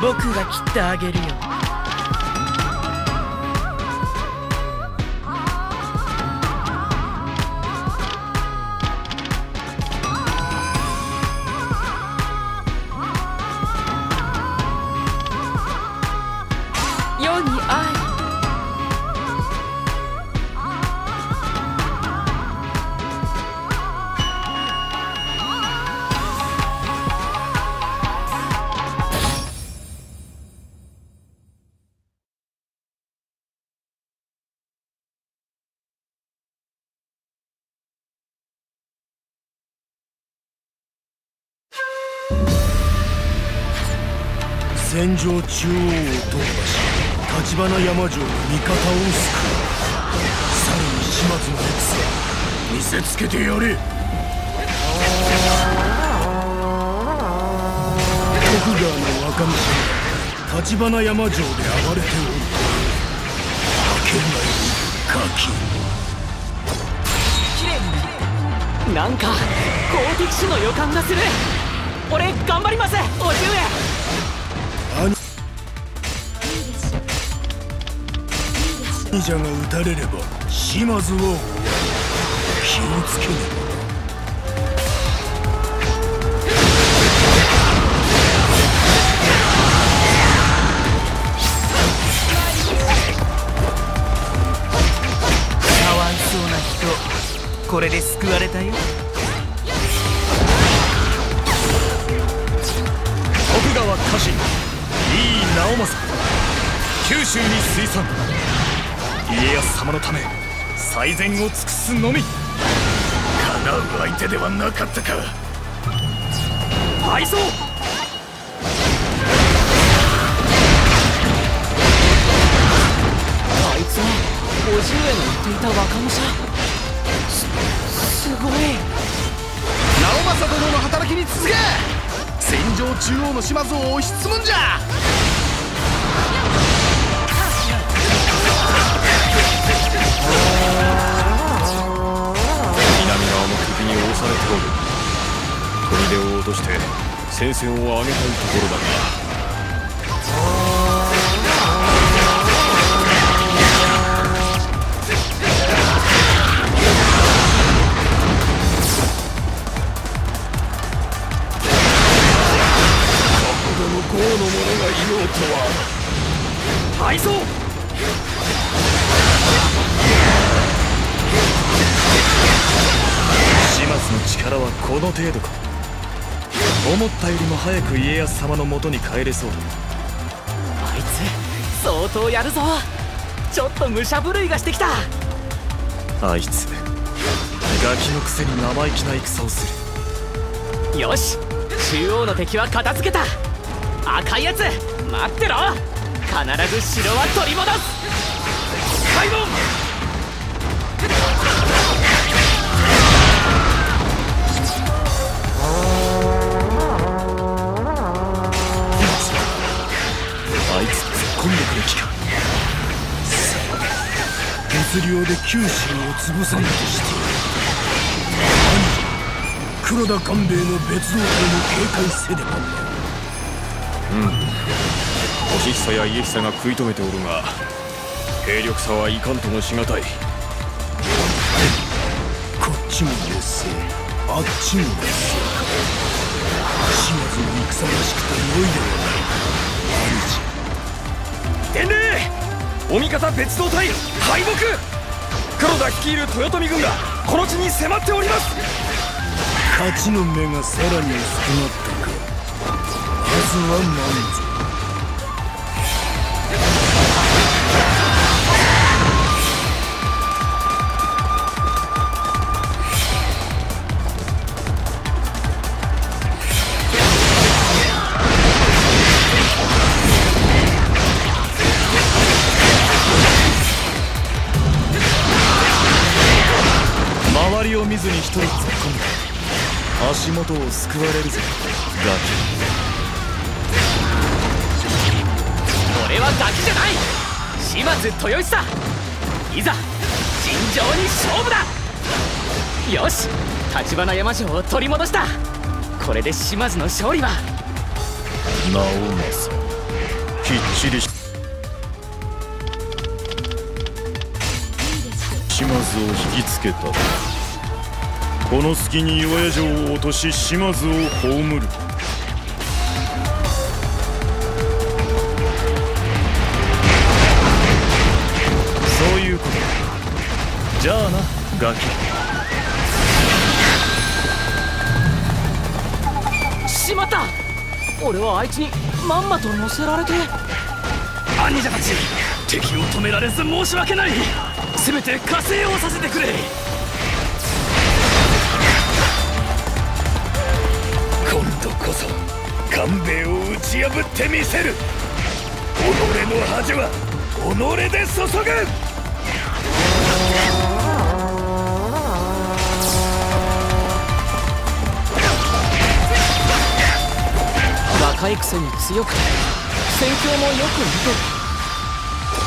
僕が切ってあげるよ。戦場中央を突破し立花山城の味方を救う。さらに島津の戦見せつけてやれ。徳川の若武者が立花山城で暴れておる。負けないガキ。なんか好敵手の予感がする。俺頑張ります。おじ上。忍者が撃たれれば島津を気をつけねばこれで救われたよ。徳川家臣井伊直政九州に水産家康様のため最善を尽くすのみ。叶う相手ではなかったか。敗走あいつはおじ上の言っていた若武者。すすごい。直政殿の働きに続け。戦場中央の島津を押し進むんじゃに押されておる砦を落として戦線を上げたいところだが。ほどの豪の者がいようとは敗走この程度か。思ったよりも早く家康様のもとに帰れそうだあいつ相当やるぞ。ちょっと武者震いがしてきた。あいつガキのくせに生意気な戦をする。よし中央の敵は片付けた。赤いやつ待ってろ。必ず城は取り戻す。開門物量で九州を潰さん。として黒田官兵衛の別動隊も警戒せねばうん。年久や家久が食い止めておるが兵力差はいかんともしがたい。こっちも劣勢あっちも劣勢島津の戦らしくて良いではないお味方別動隊敗北。黒田率いる豊臣軍がこの地に迫っております。勝ちの目がさらに薄くなったか。まずは満足足元を救われるぜ。ガ俺はガキじゃない。島津豊久いざ尋常に勝負だ。よし立花山城を取り戻した。これで島津の勝利は。キ直政きっちり島津を引きつけたこの隙に岩屋城を落とし島津を葬る。そういうことじゃあなガキ。しまった。俺はあいつにまんまと乗せられて。兄者たち敵を止められず申し訳ない。せめて加勢をさせてくれ官兵衛を打ち破ってみせる。己の恥は己で注ぐ。若いくせに強くて戦況もよく見てる。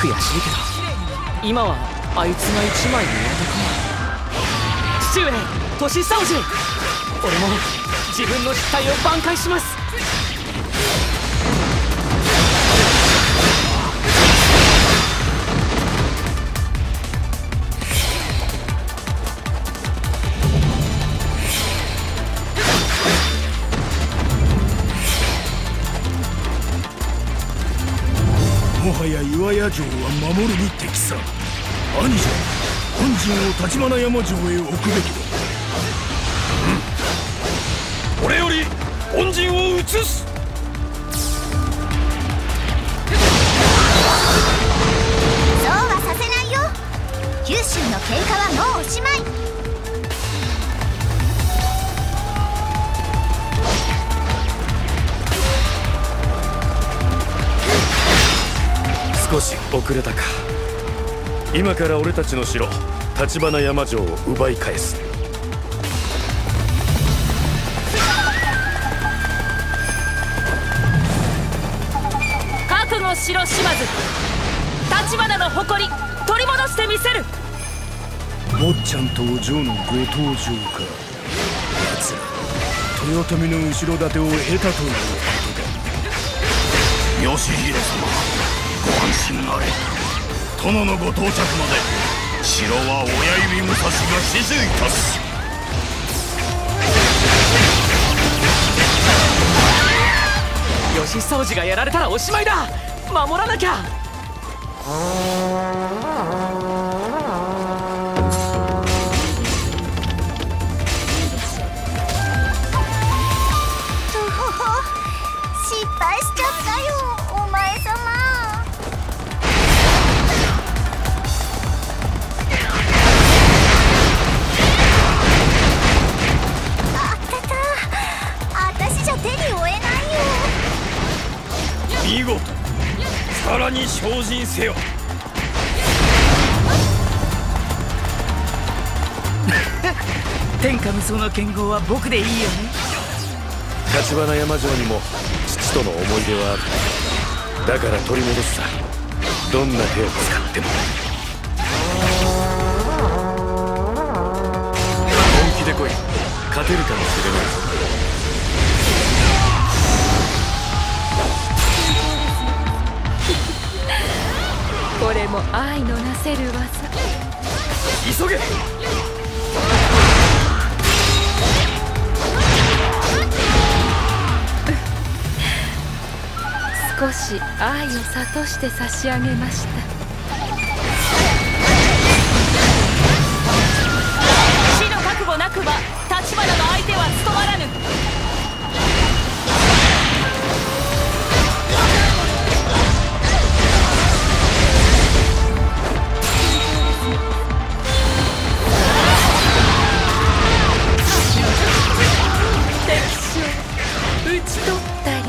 悔しいけど今はあいつが一枚上手か父上年久おじ俺も自分の失態を挽回します。や岩屋城は守るに適さ兄者本陣を立花山城へ置くべきだ。俺より恩人を移す。そうはさせないよ。九州の喧嘩はもうおしまい。少し遅れたか。今から俺たちの城立花山城を奪い返す。覚悟しろ島津。立花の誇り取り戻してみせる。坊ちゃんとお嬢のご登場か。奴ら豊臣の後ろ盾を得たということだ。義秀様ご安心あれ殿のご到着まで城は親指武蔵が死守いたす。吉掃除がやられたらおしまいだ。守らなきゃ。見事。さらに精進せよ。天下無双の剣豪は僕でいいよね。立花山城にも父との思い出はある。だから取り戻すさ。どんな手を使っても。本気で来い。勝てるかもしれないこれも愛のなせる技。急げ！少し愛を諭して差し上げました討ち取ったり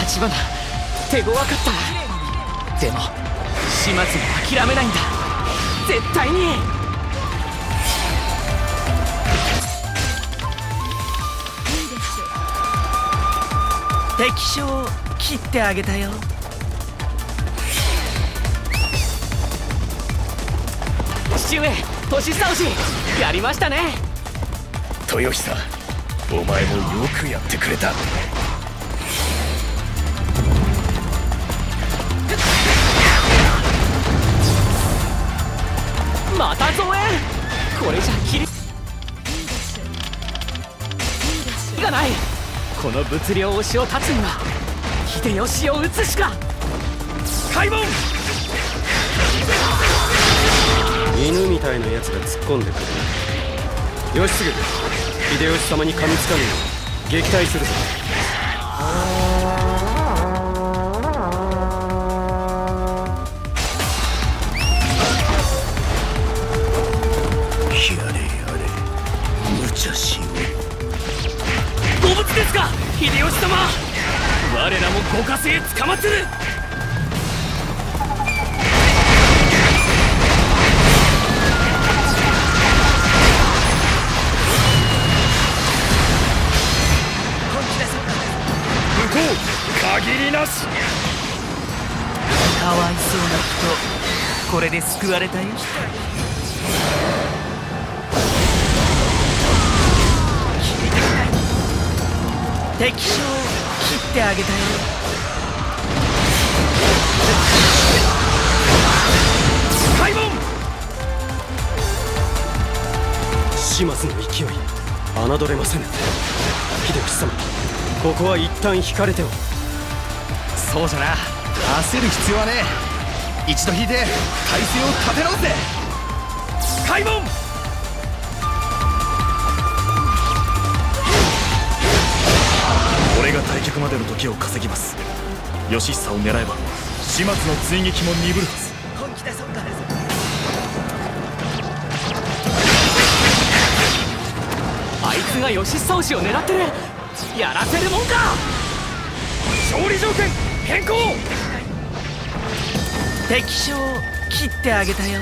立花手強かったでも島津も諦めないんだ。絶対に。敵将を切ってあげたよ。父上。年久おじやりましたね豊久お前もよくやってくれたまた増援これじゃ切りがないこの物量推しを断つには秀吉を討つしか開門犬みたいなやつが突っ込んでくる。義経秀吉様に噛みつかぬよう撃退するぞ。やれやれ。無茶しよ動物ですか秀吉様。我らもご家政つかまつるかわいそうな人これで救われたよ。敵将を切ってあげたよ開門島津の勢い侮れませぬ。秀吉様ここは一旦引かれてはそうじゃな。焦る必要はねえ。一度引いて体勢を立て直せ。開門。俺が対局までの時を稼ぎます。義久を狙えば始末の追撃も鈍るはず。本気でそっかあいつが義久推しを狙ってる。やらせるもんか。勝利条件変更！敵将切ってあげたよ。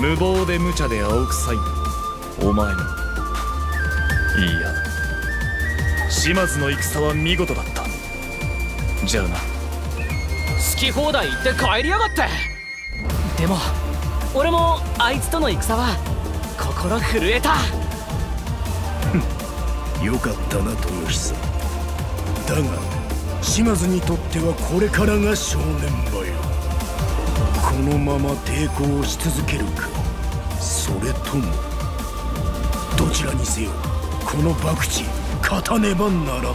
無謀で無茶で青臭い。お前の。いや島津の戦は見事だった。じゃあな。好き放題言って帰りやがって。でも俺もあいつとの戦は心震えたよかったな豊久だが島津にとってはこれからが正念場よ。このまま抵抗し続けるか。それともどちらにせよこの博打勝たねばならんな